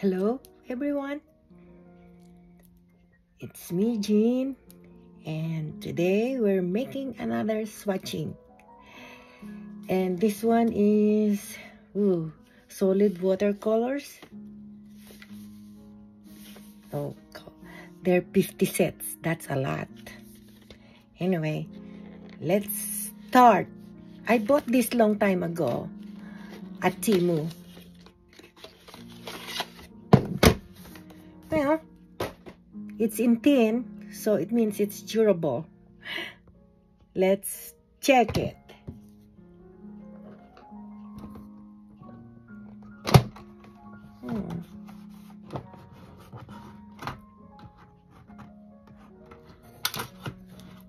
Hello, everyone. It's me, Jean, and today we're making another swatching. And this one is ooh, solid watercolors. Oh, they're 50 sets. That's a lot. Anyway, let's start. I bought this long time ago at Temu. It's in tin, so it means it's durable. Let's check it. Hmm.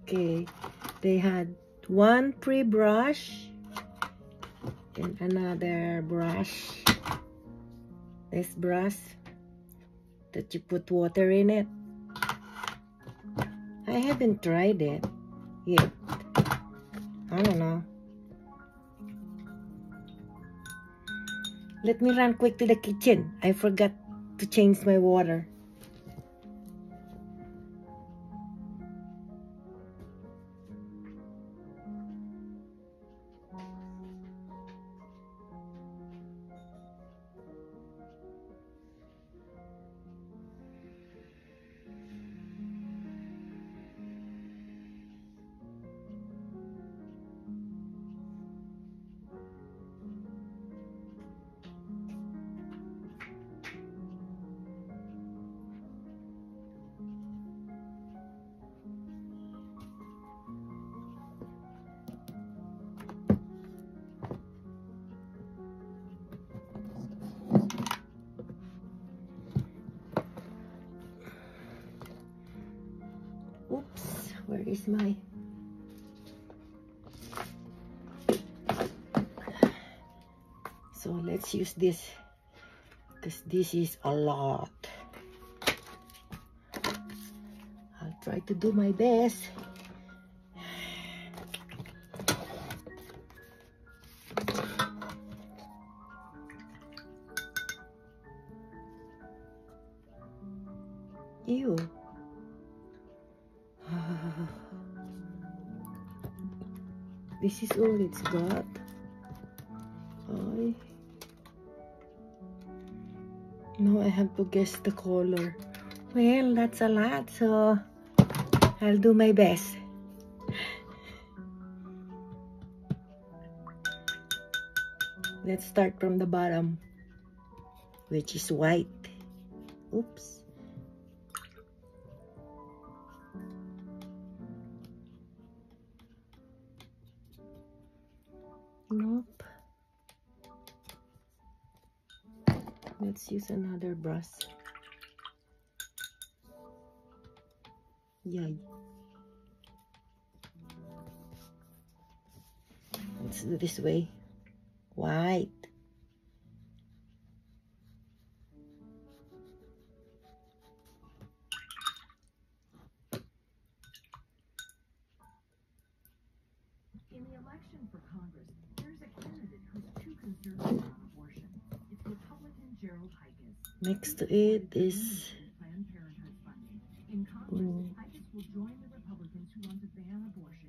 Okay, they had one pre-brush and another brush. This brush that you put water in it. I haven't tried it yet. I don't know. Let me run quick to the kitchen. I forgot to change my water. Oops, where is my... So let's use this because this is a lot. I'll try to do my best. Ew. This is all it's got. I no, I have to guess the color. Well, that's a lot, so I'll do my best. Let's start from the bottom, which is white. Oops. Nope. Let's use another brush. Yay. Let's do this way. White. Want to it is.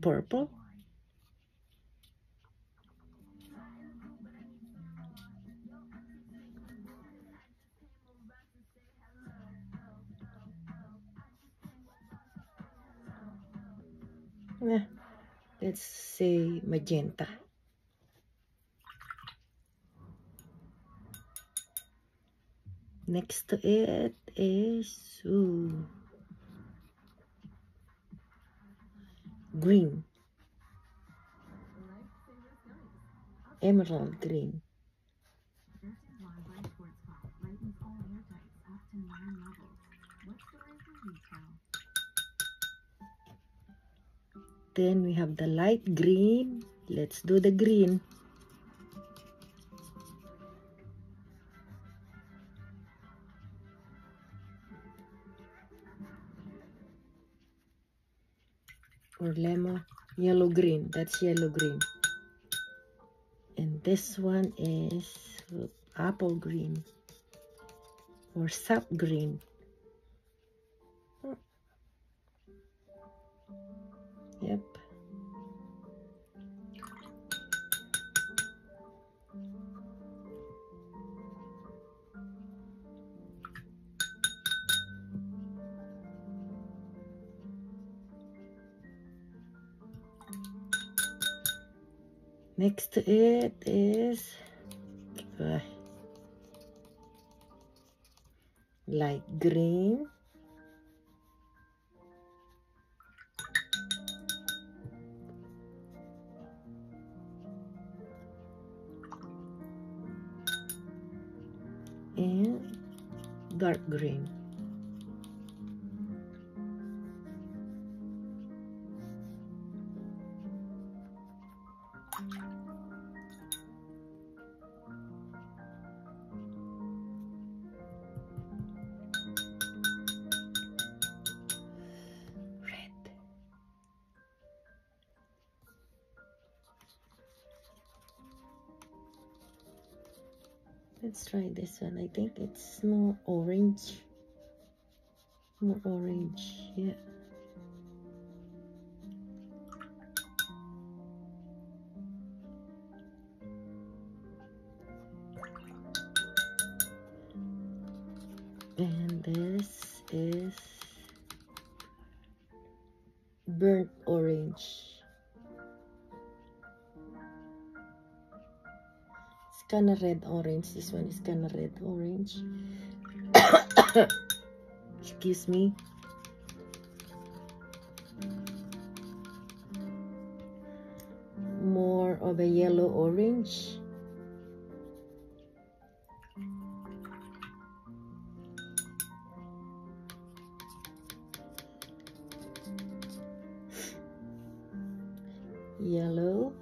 Purple? let's say magenta. Next to it is ooh, green, emerald green. Then we have the light green. Let's do the green. Lemon, yellow green. That's yellow green. And this one is apple green. or sap green. Next to it is uh, light green. And dark green. Let's try this one. I think it's more orange. More orange, yeah. And this is burnt orange. Kind of red orange. This one is kind of red orange. Excuse me. More of a yellow orange. Yellow.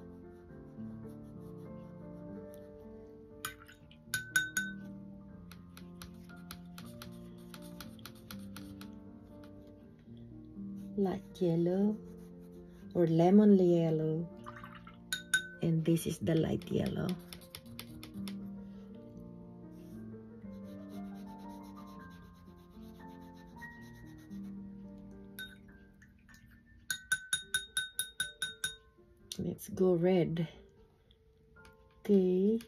Light yellow or lemon yellow. And this is the light yellow. Let's go red. Okay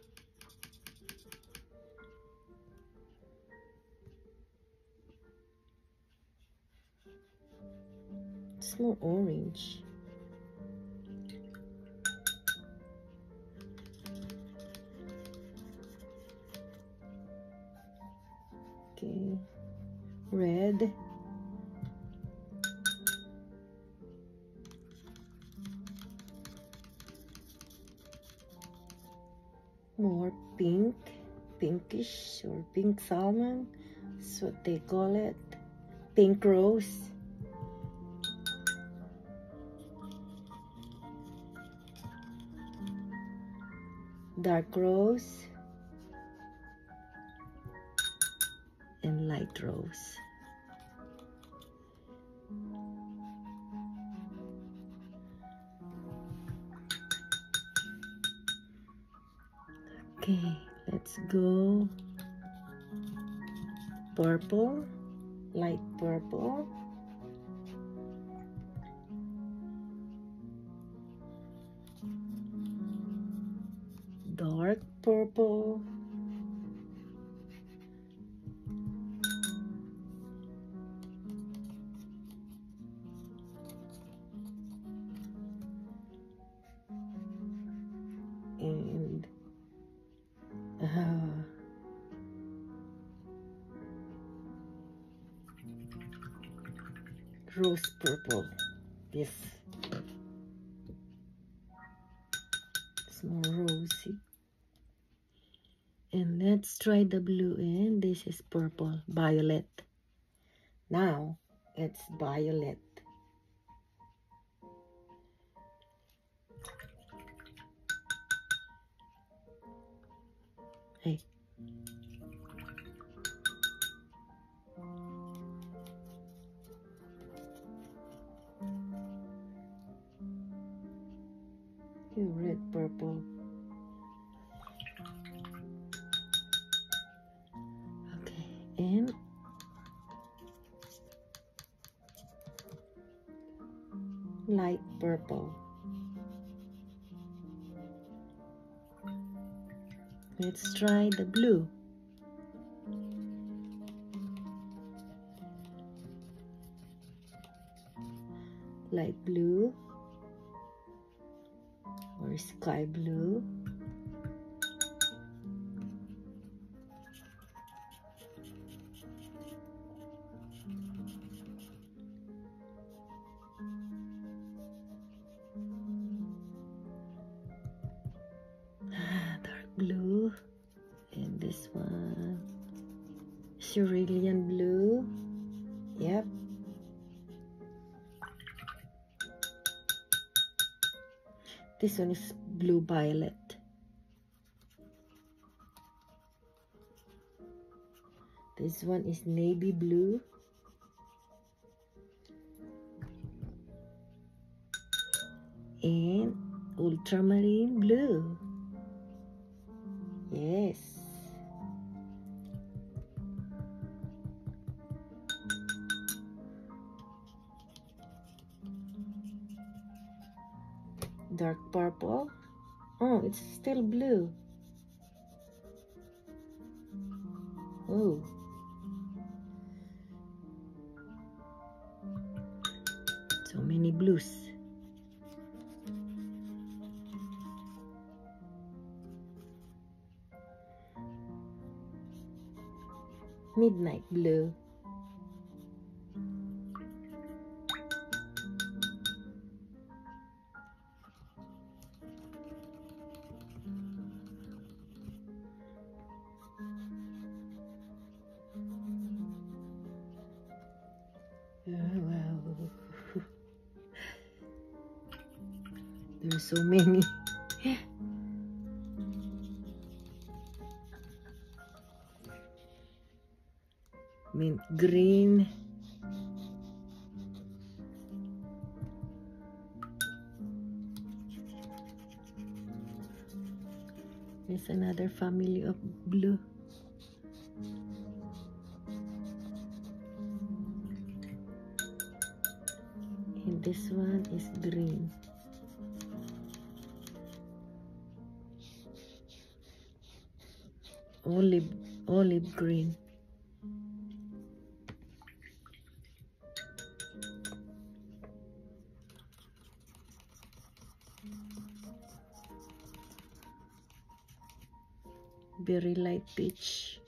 more orange. Okay, red. More pink, pinkish or pink salmon. That's what they call it. Pink rose. Dark rose and light rose. Okay, let's go purple, light purple. Purple and uh, rose purple. Yes try the blue and this is purple violet. Now it's violet light purple. Let's try the blue. Light blue or sky blue. This one. Cerulean blue. Yep. This one is blue violet. This one is navy blue. And ultramarine blue. Yes. Dark purple. Oh, it's still blue. Oh. So many blues. midnight blue. So many. mint green. There's another family of blue. And this one is green olive olive green. Very light peach.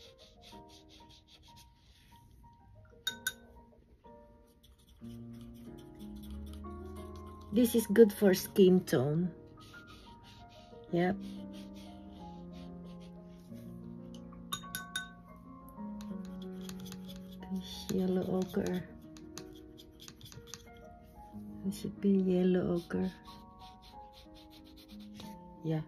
This is good for skin tone. Yep yellow ochre it should be yellow ochre yeah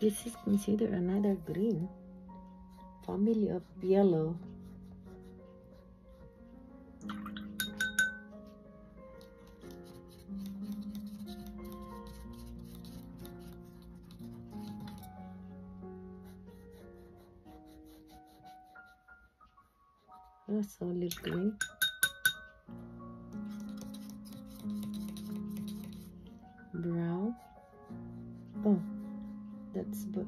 This is considered another green. Family of yellow. A solid green. Brown. Oh, that's bu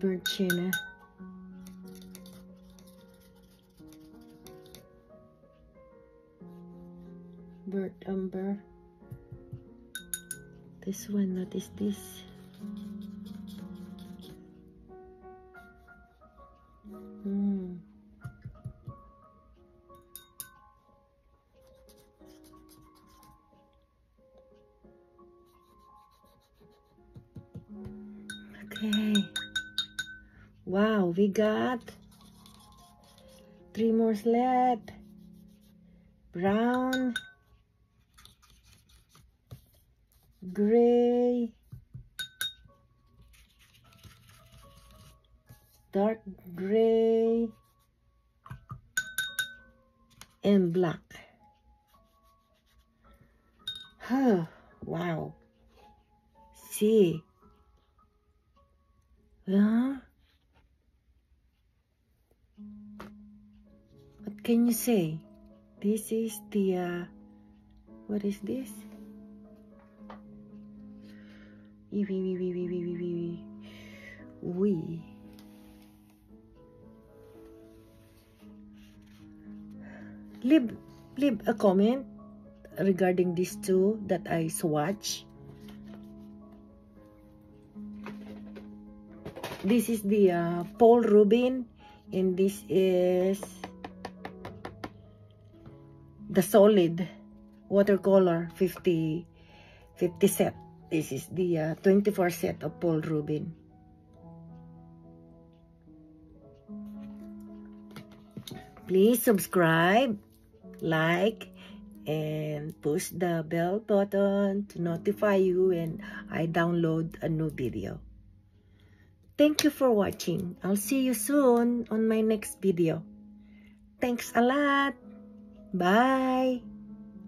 burnt sienna. Burnt umber. This one, what is this? More. Brown, gray, dark gray, and black. Oh, wow. see. Huh? Can you say? This is the, uh, what is this? We, we, we, we, we, we, we, we. Leave, leave a comment regarding these two that I swatch. This is the uh, Paul Rubens and this is the solid watercolor 50 50 set. This is the uh, 24 set of Paul Rubens. Please subscribe like and push the bell button to notify you when I download a new video. Thank you for watching. I'll see you soon on my next video. Thanks a lot Bye.